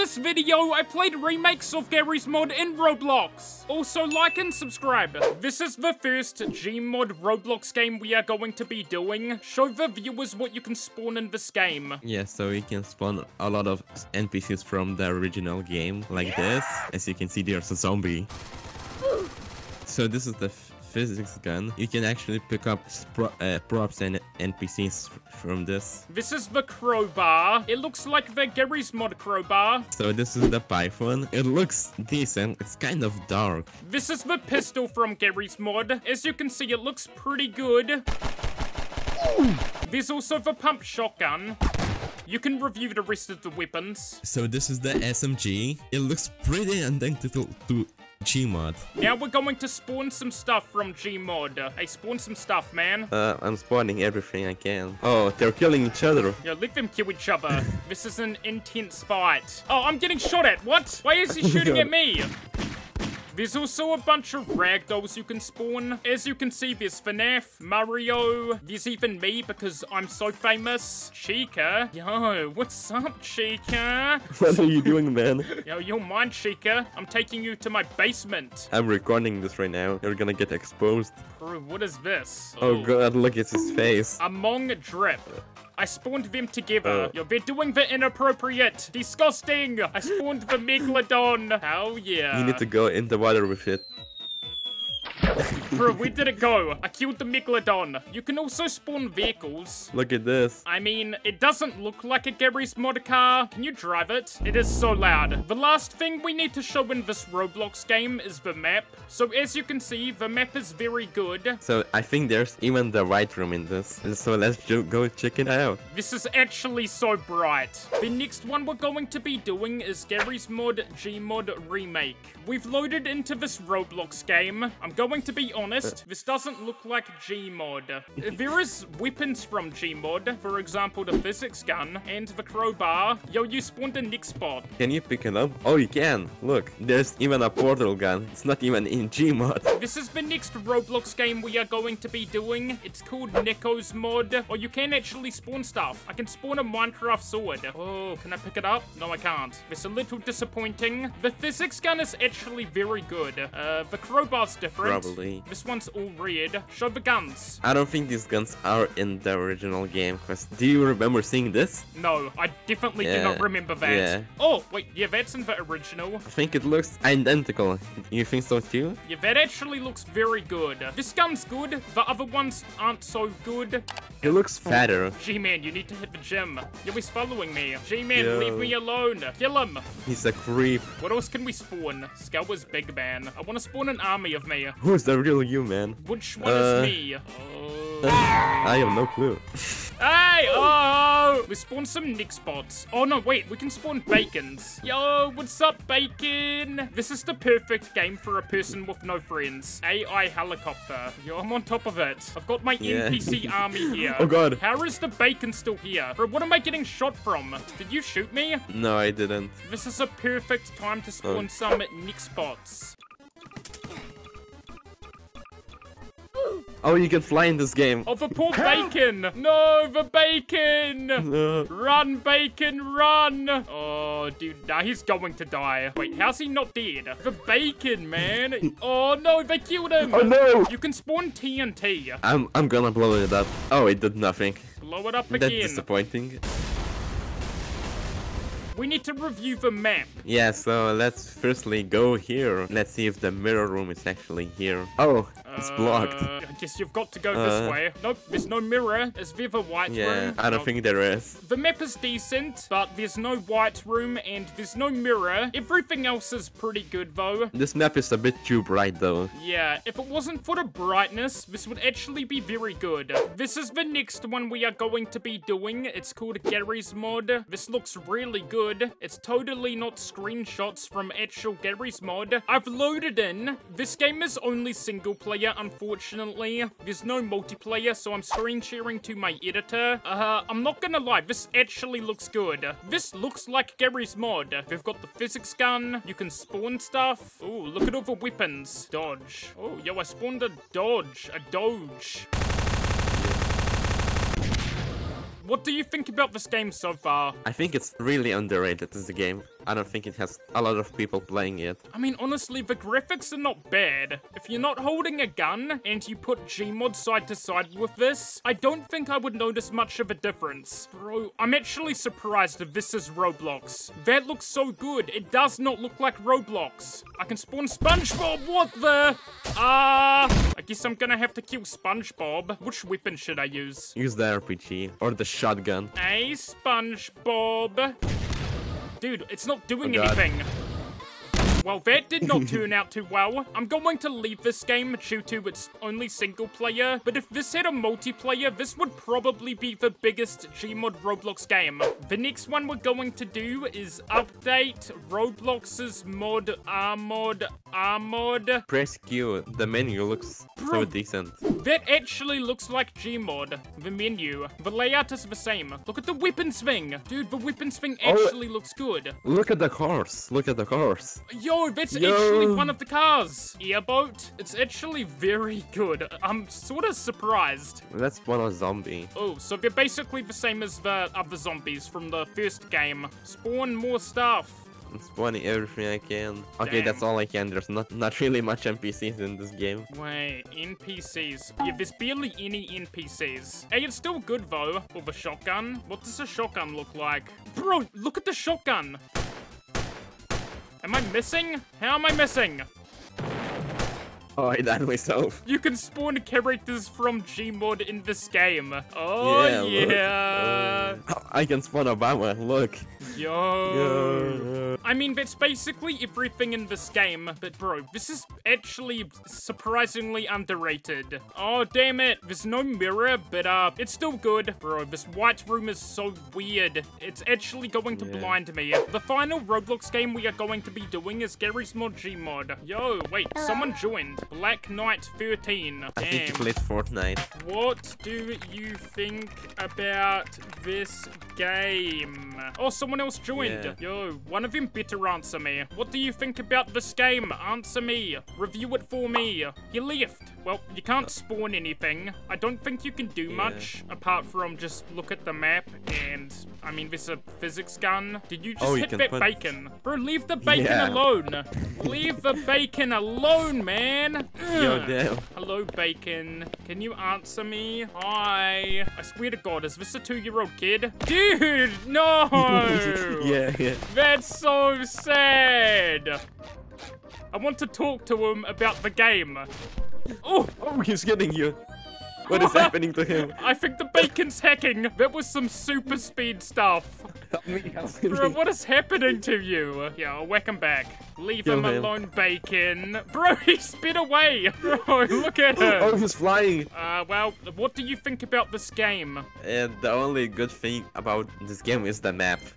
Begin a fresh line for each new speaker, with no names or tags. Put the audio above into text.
this video, I played remakes of Garry's Mod in Roblox. Also, like and subscribe. This is the first Gmod Roblox game we are going to be doing. Show the viewers what you can spawn in this game.
Yeah, so you can spawn a lot of NPCs from the original game, like this. As you can see, there's a zombie. So this is the physics gun. You can actually pick up uh, props and NPCs from this.
This is the crowbar. It looks like the Garry's Mod crowbar.
So this is the Python. It looks decent. It's kind of dark.
This is the pistol from Garry's Mod. As you can see, it looks pretty good. There's also the pump shotgun. You can review the rest of the weapons.
So this is the SMG. It looks pretty identical to Gmod.
Now we're going to spawn some stuff from Gmod. Hey, spawn some stuff, man.
Uh, I'm spawning everything I can. Oh, they're killing each other.
Yeah, let them kill each other. this is an intense fight. Oh, I'm getting shot at. What? Why is he shooting at me? There's also a bunch of ragdolls you can spawn. As you can see, there's FNAF, Mario, there's even me because I'm so famous. Chica. Yo, what's up, Chica?
What are you doing, man?
Yo, you're mine, Chica. I'm taking you to my basement.
I'm recording this right now. You're gonna get exposed.
Bro, what is this?
Oh, god, look at his face.
Among Drip. I spawned them together. Uh, Yo, they're doing the inappropriate. Disgusting. I spawned the Megalodon. Hell yeah.
You need to go in the water with it.
Bro, where did it go? I killed the Megalodon. You can also spawn vehicles.
Look at this.
I mean, it doesn't look like a Garry's Mod car. Can you drive it? It is so loud. The last thing we need to show in this Roblox game is the map. So as you can see, the map is very good.
So I think there's even the white room in this. So let's go check it out.
This is actually so bright. The next one we're going to be doing is Garry's Mod Gmod Remake. We've loaded into this Roblox game. I'm going to be honest, this doesn't look like Gmod. There is weapons from Gmod, for example the physics gun and the crowbar. Yo, you spawned a Nextbot.
Can you pick it up? Oh, you can. Look, there's even a portal gun. It's not even in Gmod.
This is the next Roblox game we are going to be doing. It's called Nico's Mod. Or you can actually spawn stuff. I can spawn a Minecraft sword. Oh, can I pick it up? No, I can't. It's a little disappointing. The physics gun is actually very good. Uh, the crowbar's different.
Probably.
This one's all red. Show the guns.
I don't think these guns are in the original game. Cause do you remember seeing this?
No, I definitely
Yeah,
do not remember that.
yeah.
Oh, wait, yeah, that's in the original.
I think it looks identical. You think so too?
Yeah, that actually looks very good. This gun's good. The other ones aren't so good.
It looks fatter.
Oh, G-Man, you need to hit the gym. Yo, he's following me. G-Man, leave me alone. Kill him.
He's a creep.
What else can we spawn? Scour's Big Man. I want to spawn an army of me.
Who's the real you, man?
Which one
Uh,
is me? Oh.
I have no clue.
Hey! Oh! We spawn some Nextbots. Oh no, wait, we can spawn bacons. Yo, what's up, bacon? This is the perfect game for a person with no friends. AI helicopter. Yo, I'm on top of it. I've got my
Yeah.
NPC army here.
Oh, God.
How is the bacon still here? Bro, what am I getting shot from? Did you shoot me?
No, I didn't.
This is a perfect time to spawn
Oh.
some Nextbots.
Oh, you can fly in this game.
Oh, the poor bacon! No, the bacon!
Uh,
Run, bacon, run! Oh, dude, now he's going to die. Wait, how's he not dead? The bacon, man. Oh, no, they killed him.
Oh, no.
You can spawn TNT.
I'm I'm gonna blow it up. Oh, it did nothing.
Blow it up
That's
again.
disappointing.
We need to review the map.
Yeah, so let's firstly go here. Let's see if the mirror room is actually here. Oh, it's blocked.
Uh, I guess you've got to go
Uh.
this way. Nope, there's no mirror. Is there the white
Yeah,
room?
I don't think there is.
The map is decent, but there's no white room and there's no mirror. Everything else is pretty good though.
This map is a bit too bright though.
Yeah, if it wasn't for the brightness, this would actually be very good. This is the next one we are going to be doing. It's called Garry's Mod. This looks really good. It's totally not screenshots from actual Garry's Mod. I've loaded in. This game is only single player, unfortunately. There's no multiplayer, so I'm screen sharing to my editor. Uh, I'm not gonna lie, this actually looks good. This looks like Garry's Mod. We've got the physics gun. You can spawn stuff. Ooh, look at all the weapons. Dodge. Oh, yo, I spawned a dodge. A doge. What do you think about this game so far?
I think it's really underrated as a game. I don't think it has a lot of people playing it.
I mean, honestly, the graphics are not bad. If you're not holding a gun and you put Gmod side to side with this, I don't think I would notice much of a difference. Bro, I'm actually surprised if this is Roblox. That looks so good. It does not look like Roblox. I can spawn SpongeBob. What the? Ah, uh, I guess I'm gonna have to kill SpongeBob. Which weapon should I use?
Use the RPG or the shotgun.
Hey, SpongeBob. Dude, it's not doing
Oh,
anything. Well, that did not turn out too well. I'm going to leave this game due to its only single player, but if this had a multiplayer, this would probably be the biggest Gmod Roblox game. The next one we're going to do is update Roblox's mod Armod Armod.
Press Q. The menu looks so decent.
That actually looks like Gmod. The menu. The layout is the same. Look at the weapon swing. Dude, the weapon swing
Oh.
actually looks good.
Look at the horse. Look at the horse.
Yo, that's
Yo.
actually one of the cars. Airboat. It's actually very good. I'm sort of surprised.
That's one of a zombie.
Oh, so they're basically the same as the other zombies from the first game. Spawn more stuff.
I'm spawning everything I can. Okay, that's all I can. There's not not really much NPCs in this game.
Wait, NPCs. Yeah, there's barely any NPCs. Hey, it's still good though. With a shotgun. What does a shotgun look like? Bro, look at the shotgun. Am I missing? How am I missing?
Oh, I died myself.
You can spawn characters from Gmod in this game. Oh yeah.
look. I can spawn Obama. Look.
Yo. I mean, that's basically everything in this game, but bro, this is actually surprisingly underrated. Oh, damn it. There's no mirror, but uh, it's still good. Bro, this white room is so weird. It's actually going to
Yeah.
blind me. The final Roblox game we are going to be doing is Garry's Mod Gmod. Yo, wait, someone joined. Black Knight 13.
I think you played Fortnite.
What do you think about this game? Oh, someone else joined.
Yeah.
Yo, one of them better answer me. What do you think about this game? Answer me. Review it for me. You left. Well, you can't spawn anything. I don't think you can do
Yeah.
much apart from just look at the map and, I mean, there's a physics gun. Did you just
Oh,
hit
can
that
put-
bacon? Bro, leave the bacon
Yeah.
alone. leave the bacon alone, man.
Yo, damn.
Hello, Bacon. Can you answer me? Hi. I swear to God, is this a two-year-old kid? Dude, no!
yeah, yeah.
That's so sad. I want to talk to him about the game. Oh,
Oh, he's getting you. What is happening to him?
I think the bacon's hacking. That was some super speed stuff.
Help me, help me.
Bro, what is happening to you? Yeah, I'll whack him back. Leave
Kill
him,
him.
alone, Bacon. Bro, he spit away. Bro, look at him.
Oh, he's flying.
Uh, well, what do you think about this game?
And the only good thing about this game is the map.